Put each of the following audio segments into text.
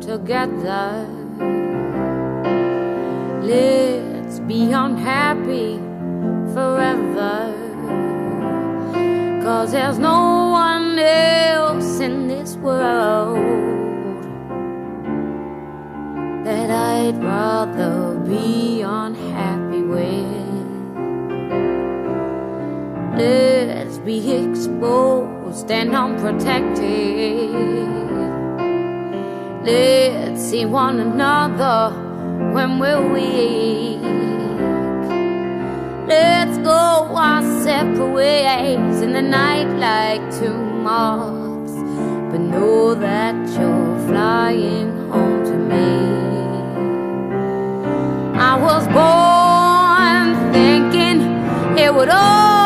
together. Let's be unhappy forever. Cause there's no one else in this world that I'd rather be unhappy with. Let's be exposed and unprotected. Let's see one another when we're weak. Let's go our separate ways in the night like two moths. But know that you're flying home to me. I was born thinking it would all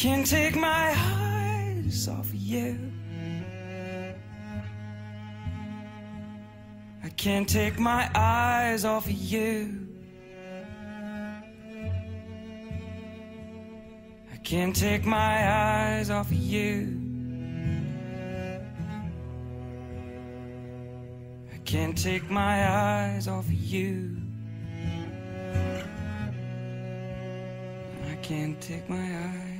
Can't take my eyes off of you. I can't take my eyes off of you. I can't take my eyes off of you. I can't take my eyes off of you. I can't take my eyes.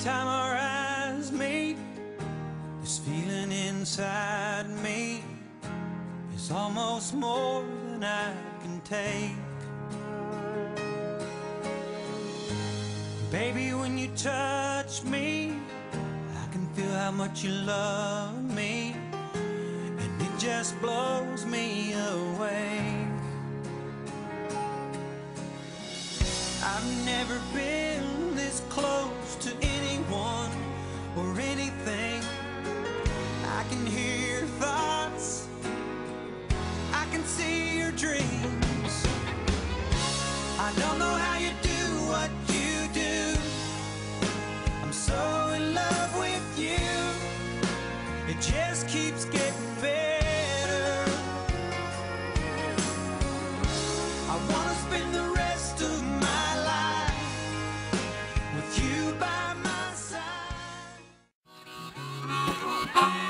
Time our eyes meet, this feeling inside me is almost more than I can take. Baby, when you touch me, I can feel how much you love me, and it just blows me away. I've never been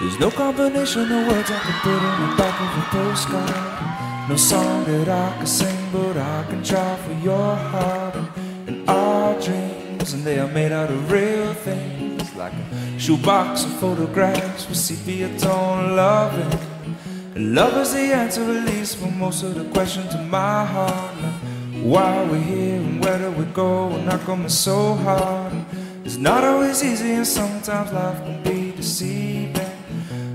There's no combination of words I can put on the back of a postcard. No song that I can sing, but I can try for your heart and, our dreams, and they are made out of real things. like a shoebox of photographs with sepia tone loving. And Love is the answer, at least, for most of the questions in my heart. Like why are we here and where do we go? We're not coming so hard. It's not always easy, and sometimes life can be deceiving.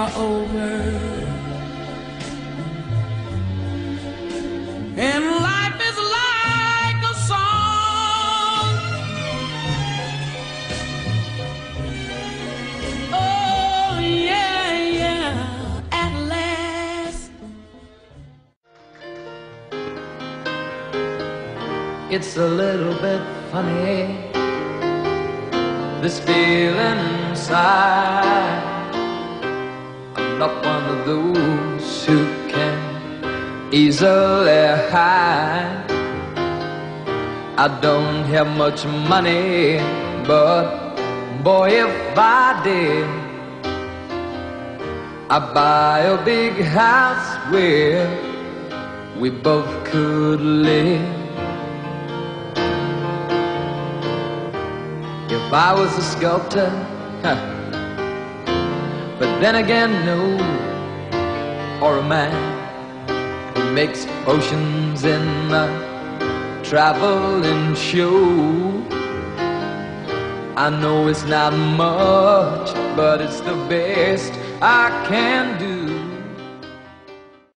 are over. And life is like a song. Oh, yeah, yeah, at last. It's a little bit funny, this feeling inside. Not one of those who can easily hide. I don't have much money, but boy, if I did, I'd buy a big house where we both could live. If I was a sculptor, huh. Then again, no, or a man who makes potions in a traveling show. I know it's not much, but it's the best I can do.